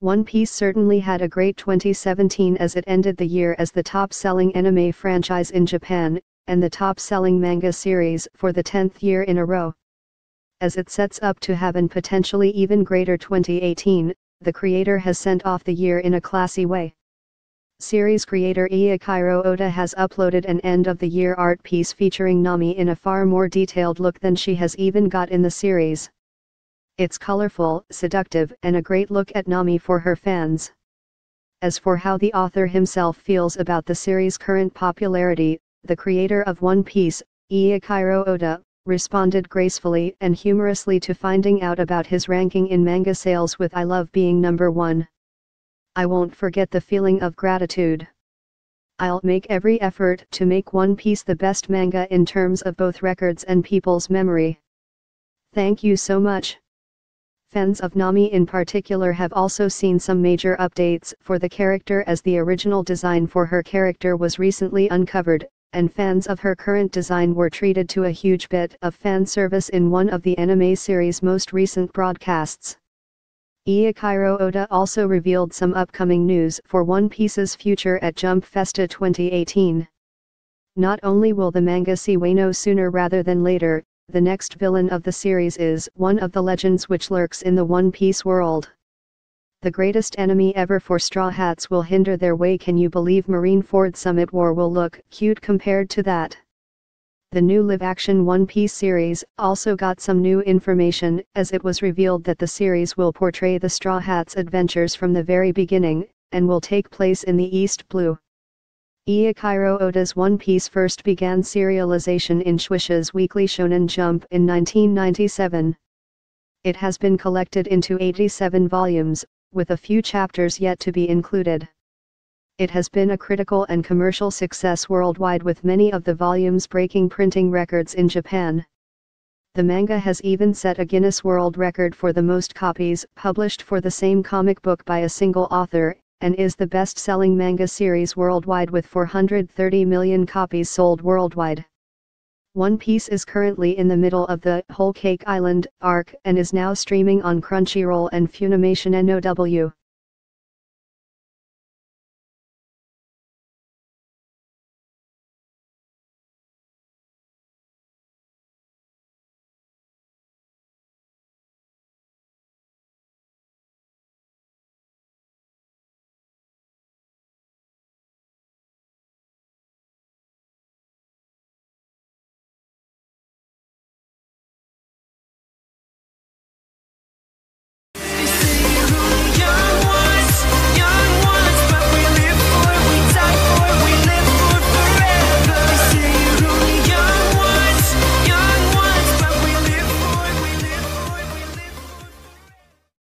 One Piece certainly had a great 2017 as it ended the year as the top-selling anime franchise in Japan, and the top-selling manga series for the 10th year in a row. As it sets up to have an potentially even greater 2018, the creator has sent off the year in a classy way. Series creator Eiichiro Oda has uploaded an end-of-the-year art piece featuring Nami in a far more detailed look than she has even got in the series. It's colorful, seductive, and a great look at Nami for her fans. As for how the author himself feels about the series' current popularity, the creator of One Piece, Eiichiro Oda, responded gracefully and humorously to finding out about his ranking in manga sales with I love being number one. I won't forget the feeling of gratitude. I'll make every effort to make One Piece the best manga in terms of both records and people's memory. Thank you so much. Fans of Nami in particular have also seen some major updates for the character as the original design for her character was recently uncovered, and fans of her current design were treated to a huge bit of fan service in one of the anime series' most recent broadcasts. Eiichiro Oda also revealed some upcoming news for One Piece's future at Jump Festa 2018. Not only will the manga see Wano sooner rather than later, the next villain of the series is one of the legends which lurks in the One Piece world. The greatest enemy ever for Straw Hats will hinder their way can you believe Marineford Summit War will look cute compared to that. The new live-action One Piece series also got some new information as it was revealed that the series will portray the Straw Hats adventures from the very beginning, and will take place in the East Blue. Eiichiro Oda's One Piece first began serialization in Shueisha's Weekly Shonen Jump in 1997. It has been collected into 87 volumes, with a few chapters yet to be included. It has been a critical and commercial success worldwide with many of the volumes breaking printing records in Japan. The manga has even set a Guinness World Record for the most copies published for the same comic book by a single author, and is the best-selling manga series worldwide with 430 million copies sold worldwide. One Piece is currently in the middle of the Whole Cake Island arc and is now streaming on Crunchyroll and Funimation NOW.